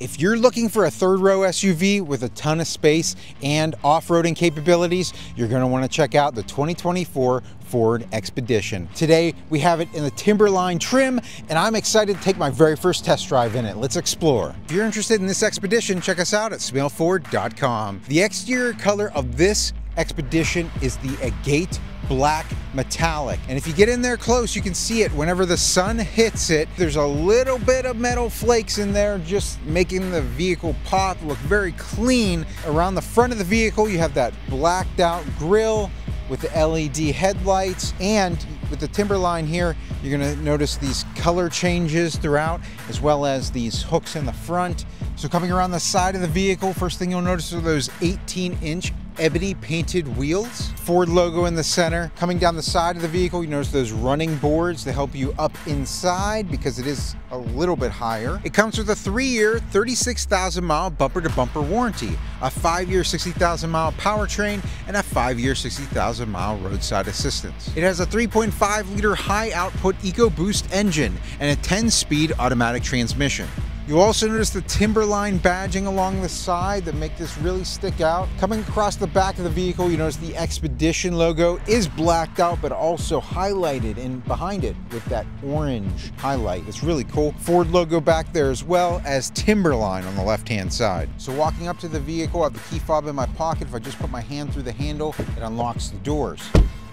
If you're looking for a third row SUV with a ton of space and off-roading capabilities, you're gonna wanna to check out the 2024 Ford Expedition. Today, we have it in the Timberline trim, and I'm excited to take my very first test drive in it. Let's explore. If you're interested in this Expedition, check us out at smailford.com. The exterior color of this Expedition is the agate black metallic. And if you get in there close, you can see it whenever the sun hits it. There's a little bit of metal flakes in there, just making the vehicle pop look very clean. Around the front of the vehicle, you have that blacked out grille with the LED headlights and with the Timberline here, you're gonna notice these color changes throughout, as well as these hooks in the front. So coming around the side of the vehicle, first thing you'll notice are those 18 inch ebony painted wheels. Ford logo in the center. Coming down the side of the vehicle, you notice those running boards to help you up inside because it is a little bit higher. It comes with a three-year, 36,000 mile bumper-to-bumper warranty, a five-year, 60,000 mile powertrain, and a five-year, 60,000 mile roadside assistance. It has a 3.5 liter high output EcoBoost engine and a 10-speed automatic transmission. You'll also notice the Timberline badging along the side that make this really stick out. Coming across the back of the vehicle, you notice the Expedition logo is blacked out, but also highlighted in behind it with that orange highlight. It's really cool. Ford logo back there as well as Timberline on the left-hand side. So walking up to the vehicle, I have the key fob in my pocket. If I just put my hand through the handle, it unlocks the doors.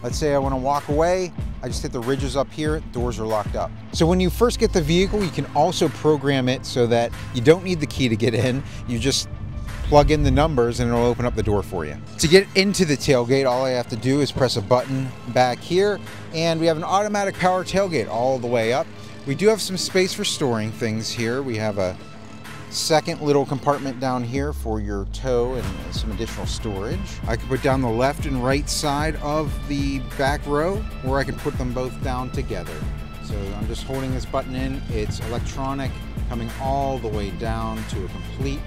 Let's say I want to walk away, I just hit the ridges up here, doors are locked up. So when you first get the vehicle, you can also program it so that you don't need the key to get in. You just plug in the numbers and it'll open up the door for you. To get into the tailgate, all I have to do is press a button back here and we have an automatic power tailgate all the way up. We do have some space for storing things here. We have a second little compartment down here for your tow and uh, some additional storage. I can put down the left and right side of the back row or I can put them both down together. So I'm just holding this button in. It's electronic coming all the way down to a complete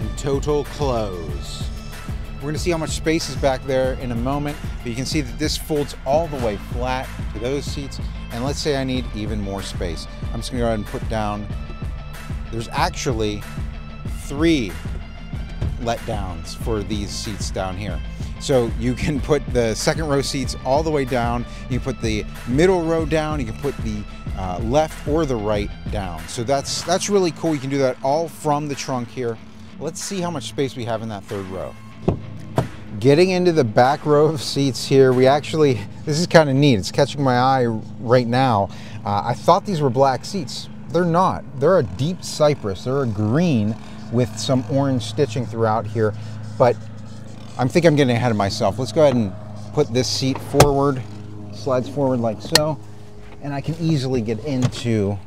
and total close. We're gonna see how much space is back there in a moment, but you can see that this folds all the way flat to those seats. And let's say I need even more space. I'm just gonna go ahead and put down there's actually three letdowns for these seats down here. So you can put the second row seats all the way down. You put the middle row down. You can put the uh, left or the right down. So that's that's really cool. You can do that all from the trunk here. Let's see how much space we have in that third row. Getting into the back row of seats here, we actually, this is kind of neat. It's catching my eye right now. Uh, I thought these were black seats, they're not. They're a deep cypress. They're a green with some orange stitching throughout here. But I think I'm getting ahead of myself. Let's go ahead and put this seat forward, slides forward like so, and I can easily get into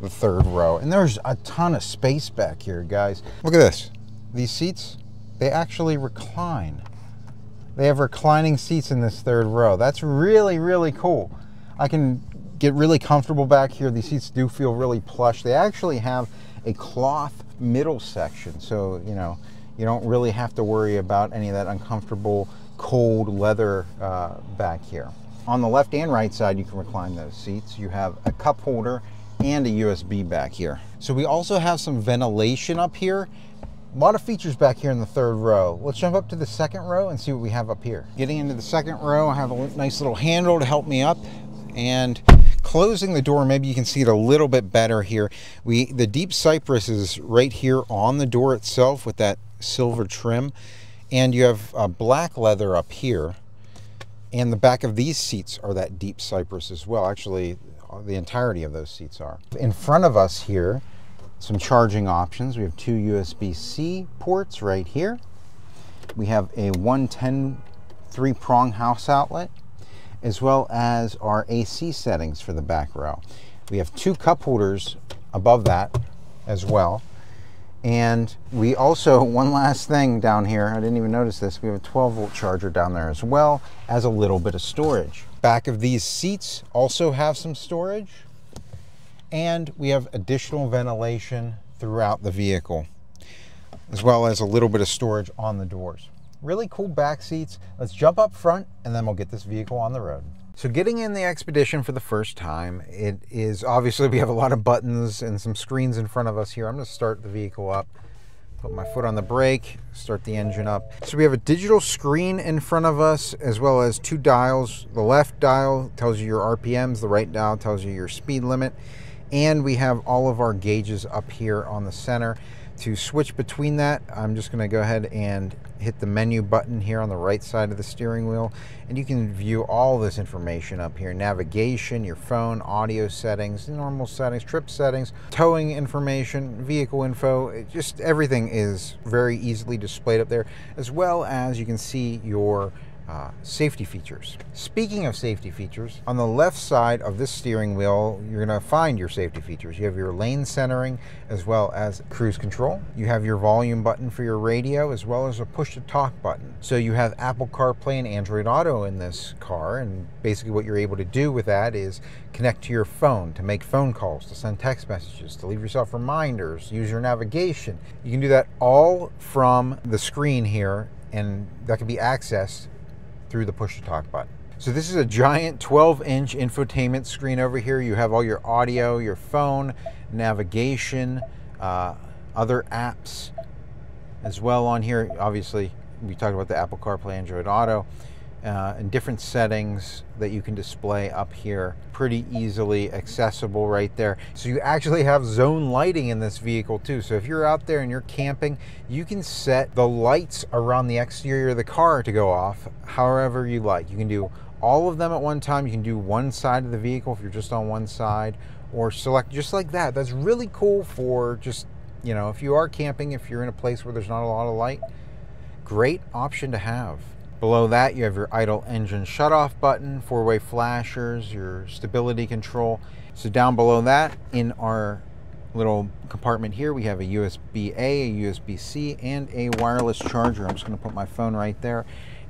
the third row. And there's a ton of space back here, guys. Look at this. These seats, they actually recline. They have reclining seats in this third row. That's really, really cool. I can get really comfortable back here. These seats do feel really plush. They actually have a cloth middle section, so you know you don't really have to worry about any of that uncomfortable cold leather uh, back here. On the left and right side, you can recline those seats. You have a cup holder and a USB back here. So we also have some ventilation up here. A lot of features back here in the third row. Let's jump up to the second row and see what we have up here. Getting into the second row, I have a nice little handle to help me up and closing the door maybe you can see it a little bit better here. We the deep cypress is right here on the door itself with that silver trim. And you have uh, black leather up here. And the back of these seats are that deep cypress as well. Actually the entirety of those seats are. In front of us here some charging options. We have two USB-C ports right here. We have a 110 three prong house outlet as well as our AC settings for the back row. We have two cup holders above that as well. And we also, one last thing down here, I didn't even notice this, we have a 12 volt charger down there as well as a little bit of storage. Back of these seats also have some storage and we have additional ventilation throughout the vehicle as well as a little bit of storage on the doors really cool back seats. Let's jump up front and then we'll get this vehicle on the road. So getting in the Expedition for the first time, it is obviously we have a lot of buttons and some screens in front of us here. I'm to start the vehicle up, put my foot on the brake, start the engine up. So we have a digital screen in front of us as well as two dials. The left dial tells you your RPMs, the right dial tells you your speed limit, and we have all of our gauges up here on the center. To switch between that, I'm just going to go ahead and hit the menu button here on the right side of the steering wheel and you can view all this information up here. Navigation your phone audio settings normal settings trip settings towing information vehicle info it just everything is very easily displayed up there as well as you can see your uh, safety features. Speaking of safety features, on the left side of this steering wheel, you're going to find your safety features. You have your lane centering as well as cruise control. You have your volume button for your radio as well as a push to talk button. So you have Apple CarPlay and Android Auto in this car and basically what you're able to do with that is connect to your phone to make phone calls, to send text messages, to leave yourself reminders, use your navigation. You can do that all from the screen here and that can be accessed through the push to talk button. So this is a giant 12 inch infotainment screen over here. You have all your audio, your phone, navigation, uh, other apps as well on here. Obviously, we talked about the Apple CarPlay, Android Auto uh, and different settings that you can display up here. Pretty easily accessible right there. So you actually have zone lighting in this vehicle too. So if you're out there and you're camping you can set the lights around the exterior of the car to go off however you like. You can do all of them at one time. You can do one side of the vehicle if you're just on one side or select just like that. That's really cool for just you know if you are camping if you're in a place where there's not a lot of light great option to have Below that, you have your idle engine shutoff button, four-way flashers, your stability control. So down below that, in our little compartment here, we have a USB-A, a USB-C, and a wireless charger. I'm just going to put my phone right there.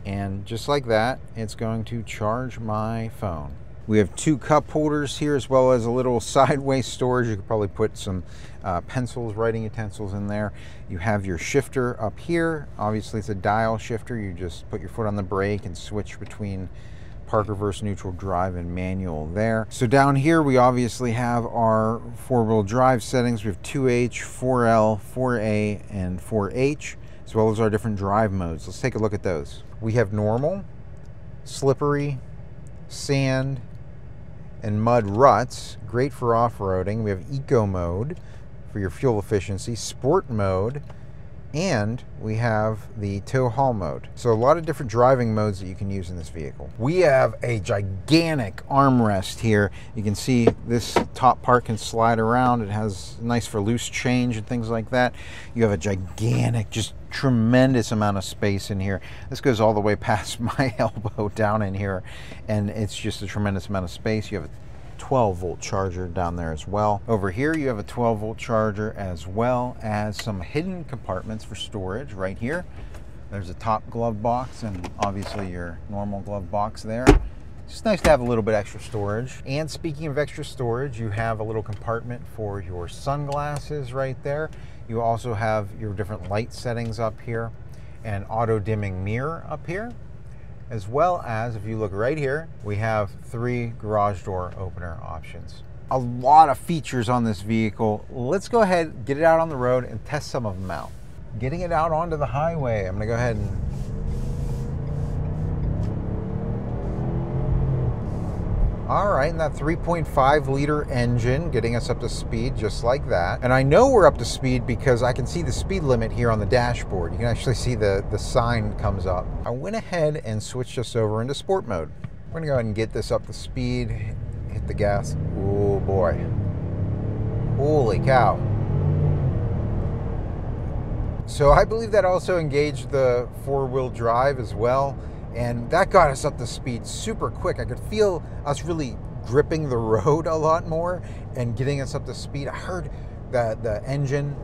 And just like that, it's going to charge my phone. We have two cup holders here as well as a little sideways storage. You could probably put some uh, pencils, writing utensils in there. You have your shifter up here. Obviously it's a dial shifter. You just put your foot on the brake and switch between park reverse neutral drive and manual there. So down here we obviously have our four-wheel drive settings. We have 2H, 4L, 4A, and 4H, as well as our different drive modes. Let's take a look at those. We have normal, slippery, sand, and mud ruts, great for off-roading. We have eco mode for your fuel efficiency, sport mode, and we have the tow haul mode. So a lot of different driving modes that you can use in this vehicle. We have a gigantic armrest here. You can see this top part can slide around. It has nice for loose change and things like that. You have a gigantic, just tremendous amount of space in here. This goes all the way past my elbow down in here and it's just a tremendous amount of space. You have 12 volt charger down there as well. Over here you have a 12 volt charger as well as some hidden compartments for storage right here. There's a top glove box and obviously your normal glove box there. It's just nice to have a little bit extra storage. And speaking of extra storage, you have a little compartment for your sunglasses right there. You also have your different light settings up here and auto dimming mirror up here as well as if you look right here, we have three garage door opener options. A lot of features on this vehicle. Let's go ahead, get it out on the road and test some of them out. Getting it out onto the highway, I'm gonna go ahead and All right, and that 3.5 liter engine getting us up to speed just like that. And I know we're up to speed because I can see the speed limit here on the dashboard. You can actually see the, the sign comes up. I went ahead and switched us over into sport mode. We're gonna go ahead and get this up to speed, hit the gas. Oh boy. Holy cow. So I believe that also engaged the four-wheel drive as well and that got us up to speed super quick. I could feel us really gripping the road a lot more and getting us up to speed. I heard that the engine,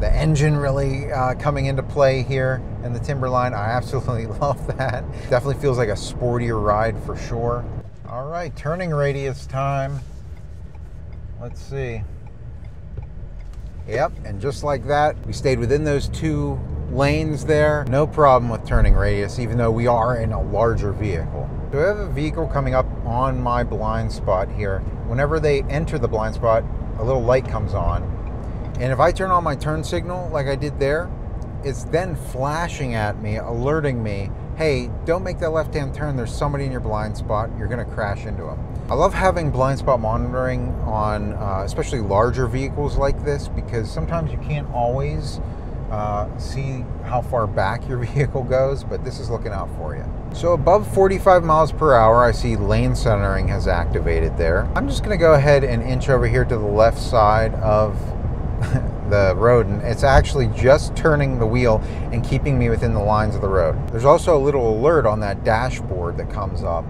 the engine really uh, coming into play here in the Timberline. I absolutely love that. Definitely feels like a sportier ride for sure. All right, turning radius time. Let's see. Yep, and just like that, we stayed within those two lanes there. No problem with turning radius, even though we are in a larger vehicle. So I have a vehicle coming up on my blind spot here. Whenever they enter the blind spot, a little light comes on. And if I turn on my turn signal like I did there, it's then flashing at me, alerting me, hey, don't make that left-hand turn. There's somebody in your blind spot. You're gonna crash into them. I love having blind spot monitoring on uh, especially larger vehicles like this because sometimes you can't always uh, see how far back your vehicle goes, but this is looking out for you. So above 45 miles per hour, I see lane centering has activated there. I'm just gonna go ahead and inch over here to the left side of the road and it's actually just turning the wheel and keeping me within the lines of the road. There's also a little alert on that dashboard that comes up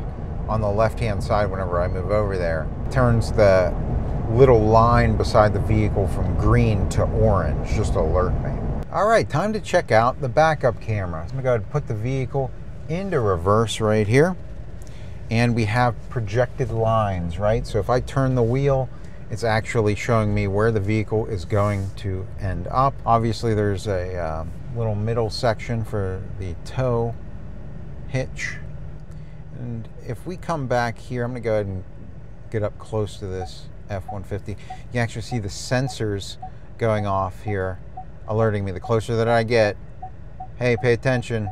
on the left hand side whenever I move over there. Turns the little line beside the vehicle from green to orange just alert me. All right, time to check out the backup camera. I'm gonna go ahead and put the vehicle into reverse right here. And we have projected lines, right? So if I turn the wheel, it's actually showing me where the vehicle is going to end up. Obviously there's a uh, little middle section for the tow hitch. And if we come back here, I'm gonna go ahead and get up close to this F-150. You actually see the sensors going off here, alerting me. The closer that I get, hey, pay attention,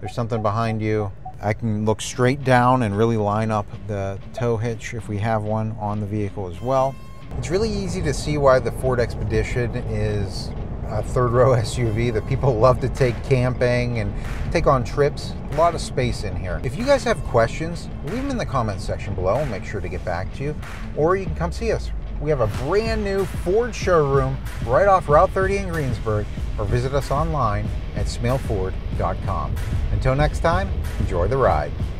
there's something behind you. I can look straight down and really line up the tow hitch if we have one on the vehicle as well. It's really easy to see why the Ford Expedition is a third row SUV that people love to take camping and take on trips. A lot of space in here. If you guys have questions, leave them in the comments section below. I'll make sure to get back to you. Or you can come see us. We have a brand new Ford showroom right off Route 30 in Greensburg or visit us online at smailford.com. Until next time, enjoy the ride.